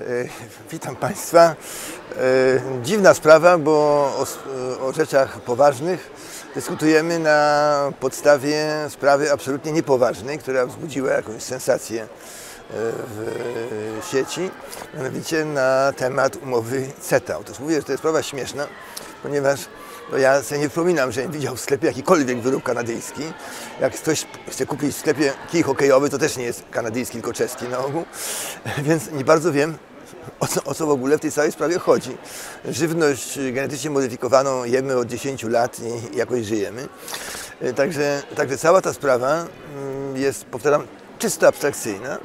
E, Witam Państwa. E, Dziwna sprawa, bo o, s- o rzeczach poważnych dyskutujemy na podstawie sprawy absolutnie niepoważnej, która wzbudziła jakąś sensację e, w sieci, mianowicie na temat umowy CETA. Otóż mówię, że to jest sprawa śmieszna, ponieważ no ja sobie nie przypominam, że widział w sklepie jakikolwiek wyrób kanadyjski. Jak ktoś chce kupić w sklepie kij hokejowy, to też nie jest kanadyjski, tylko czeski na ogół. Więc nie bardzo wiem, o co, o co w ogóle w tej całej sprawie chodzi. Żywność genetycznie modyfikowaną jemy od 10 lat i jakoś żyjemy. E, Także, także cała ta sprawa mm, jest, powtarzam, czysto abstrakcyjna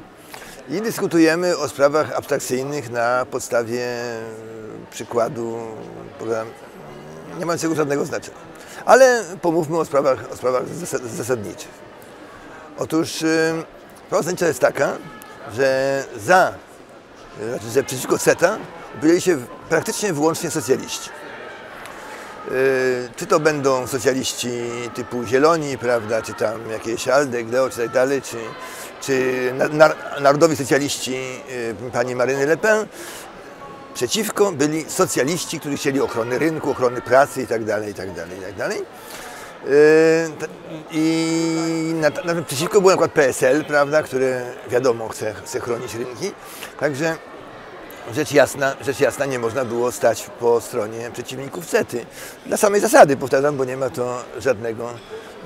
i dyskutujemy o sprawach abstrakcyjnych na podstawie mm, przykładu, powiem, nie mającego żadnego znaczenia. Ale pomówmy o sprawach, o sprawach zasad- zasadniczych. Otóż y, sprawa jest taka, że za, znaczy, że przeciwko CETA byli się praktycznie wyłącznie socjaliści. Y, Czy to będą socjaliści typu Zieloni, prawda, czy tam jakieś ALDE, GDEO, czy tak dalej, czy, czy na- nar- narodowi socjaliści y, pani Maryny Le Pen, przeciwko byli socjaliści, którzy chcieli ochrony rynku, ochrony pracy i tak dalej, i dalej, i na, na, przeciwko był na przykład PSL, prawda, które wiadomo chce, chce chronić rynki. Także rzecz jasna, rzecz jasna nie można było stać po stronie przeciwników CETY. Dla samej zasady, powtarzam, bo nie ma to żadnego,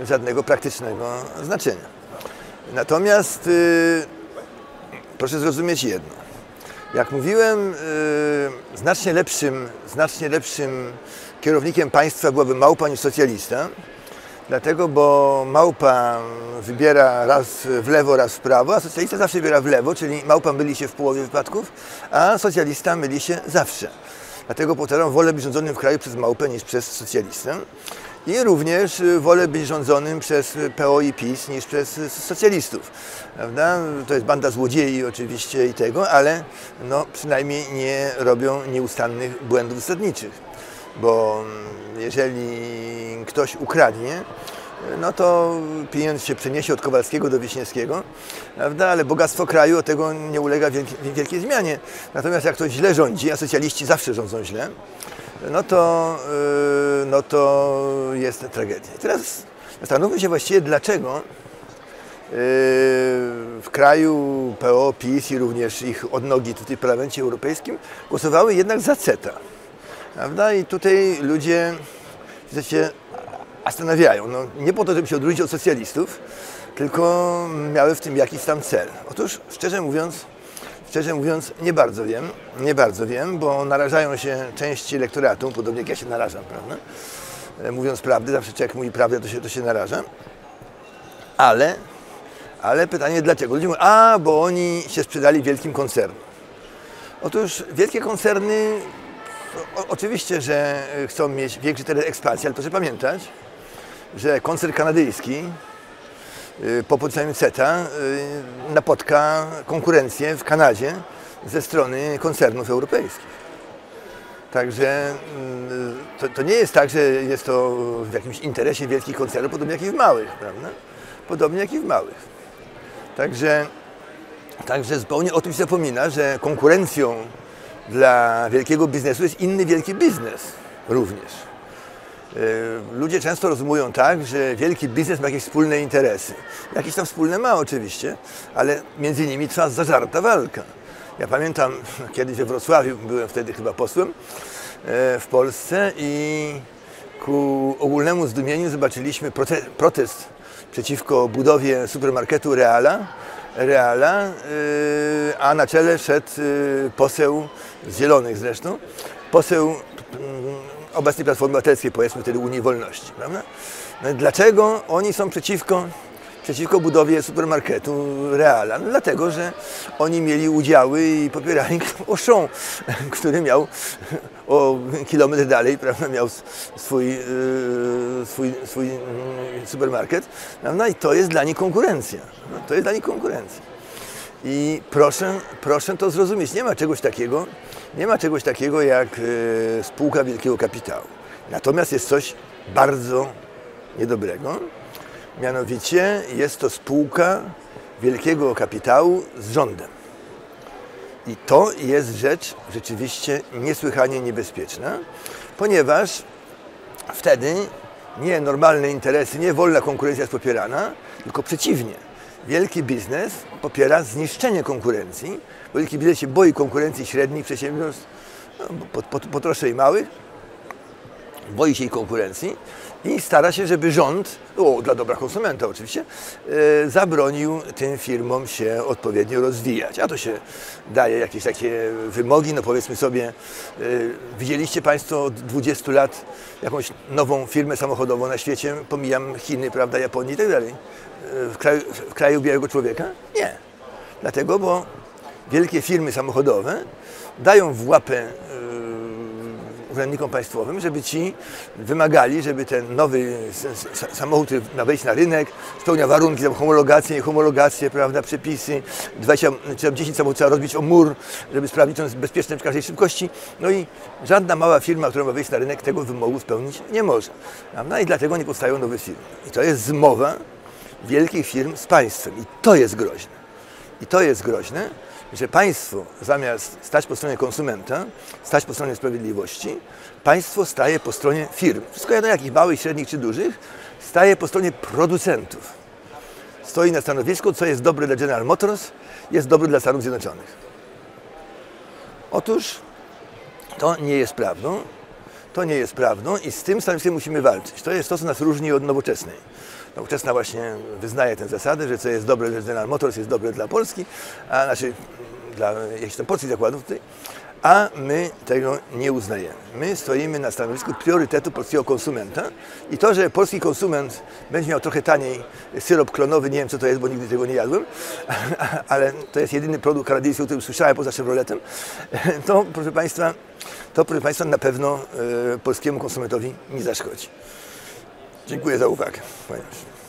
żadnego praktycznego znaczenia. Natomiast yy, proszę zrozumieć jedno. Jak mówiłem, yy, znacznie lepszym, znacznie lepszym kierownikiem państwa byłaby małpa niż socjalista. Dlatego, bo małpa wybiera raz w lewo, raz w prawo, a socjalista zawsze wybiera w lewo, czyli małpa myli się w połowie wypadków, a socjalista myli się zawsze. Dlatego powtarzam, wolę być rządzonym w kraju przez małpę niż przez socjalistę. I również wolę być rządzonym przez PO i PiS niż przez socjalistów. Prawda? To jest banda złodziei oczywiście i tego, ale no, przynajmniej nie robią nieustannych błędów zasadniczych. Bo jeżeli ktoś ukradnie, no to pieniądz się przeniesie od Kowalskiego do Wiśniewskiego, prawda? ale bogactwo kraju od tego nie ulega wielki, wielkiej zmianie. Natomiast jak ktoś źle rządzi, a socjaliści zawsze rządzą źle, no to, yy, no to jest tragedia. I teraz zastanówmy się właściwie, dlaczego yy, w kraju PO, PiS i również ich odnogi tutaj w Parlamencie Europejskim głosowały jednak za CETA. Prawda? I tutaj ludzie się zastanawiają. No, nie po to, żeby się odróżnić od socjalistów, tylko miały w tym jakiś tam cel. Otóż, szczerze mówiąc, szczerze mówiąc, nie bardzo wiem, nie bardzo wiem, bo narażają się części elektoratu, podobnie jak ja się narażam, prawda? E, Mówiąc prawdę, zawsze człowiek mówi prawdę, to się, to się naraża. Ale, ale pytanie dlaczego? Ludzie mówią, a, bo oni się sprzedali wielkim koncernom. Otóż wielkie koncerny o, oczywiście, że chcą mieć większy teren ekspansji, ale proszę pamiętać, że koncern kanadyjski y, po podpisaniu CETA y, napotka konkurencję w Kanadzie ze strony koncernów europejskich. Także mm, to, to nie jest tak, że jest to w jakimś interesie wielkich koncernów, podobnie jak i w małych, prawda? Podobnie jak i w małych. Także, także zupełnie o tym się zapomina, że konkurencją dla wielkiego biznesu jest inny wielki biznes również. Yy, Ludzie często rozumują tak, że wielki biznes ma jakieś wspólne interesy. Jakieś tam wspólne ma oczywiście, ale między nimi trwa zażarta walka. Ja pamiętam kiedyś we Wrocławiu, byłem wtedy chyba posłem e, w Polsce i ku ogólnemu zdumieniu zobaczyliśmy prote- protest przeciwko budowie supermarketu Reala, Reala yy, a na czele szedł yy, poseł z Zielonych zresztą, poseł mm, obecnej Platformy Obywatelskiej, powiedzmy wtedy Unii Wolności. Prawda? No, dlaczego oni są przeciwko, przeciwko budowie supermarketu Reala? No, dlatego, że oni mieli udziały i popierali Auchan, który miał o kilometr dalej, prawda, miał swój, yy, swój, swój mm, supermarket. Prawda? I to jest dla nich konkurencja. No, to jest dla nich konkurencja. I proszę, proszę to zrozumieć. Nie ma czegoś takiego, nie ma czegoś takiego jak e, spółka wielkiego kapitału. Natomiast jest coś bardzo niedobrego. Mianowicie jest to spółka wielkiego kapitału z rządem. I to jest rzecz rzeczywiście niesłychanie niebezpieczna, ponieważ wtedy nie normalne interesy, nie wolna konkurencja jest popierana, tylko przeciwnie. Wielki biznes popiera zniszczenie konkurencji, bo wielki biznes się boi konkurencji średnich przedsiębiorstw, no, po, po, po i małych, boi się jej konkurencji i stara się, żeby rząd, o, dla dobra konsumenta oczywiście, e, zabronił tym firmom się odpowiednio rozwijać. A to się daje jakieś takie wymogi, no powiedzmy sobie, e, widzieliście Państwo od 20 lat jakąś nową firmę samochodową na świecie, pomijam Chiny, prawda, Japonię i tak dalej, e, w kraju, w kraju białego człowieka? Nie. Dlatego, bo wielkie firmy samochodowe dają w łapę urzędnikom państwowym, żeby ci wymagali, żeby ten nowy samochód, ma wejść na rynek, spełnia warunki, tam homologację, prawda, przepisy, 20 czy tam 10 samochodów trzeba rozbić o mur, żeby sprawdzić, czy on jest bezpieczny w każdej szybkości. No i żadna mała firma, która ma wejść na rynek, tego wymogu spełnić nie może. Prawda? I dlatego nie powstają nowe firmy. I to jest zmowa wielkich firm z państwem. I to jest groźne. I to jest groźne, że państwo zamiast stać po stronie konsumenta, stać po stronie sprawiedliwości, państwo staje po stronie firm. Wszystko jedno jakich małych, średnich czy dużych, staje po stronie producentów. Stoi na stanowisku, co jest dobre dla General Motors, jest dobre dla Stanów Zjednoczonych. Otóż to nie jest prawdą. To nie jest prawdą i z tym stanowiskiem musimy walczyć. To jest to, co nas różni od nowoczesnej. Nowoczesna właśnie wyznaje tę zasadę, że co jest dobre dla General Motors jest dobre dla Polski, a znaczy dla jakichś tam polskich zakładów tutaj, a my tego nie uznajemy. My stoimy na stanowisku priorytetu polskiego konsumenta i to, że polski konsument będzie miał trochę taniej syrop klonowy, nie wiem co to jest, bo nigdy tego nie jadłem, ale to jest jedyny produkt kanadyjski, o którym słyszałem poza Chevroletem, to proszę Państwa, to proszę Państwa na pewno e, polskiemu konsumentowi nie zaszkodzi. Dziękuję za uwagę. Się.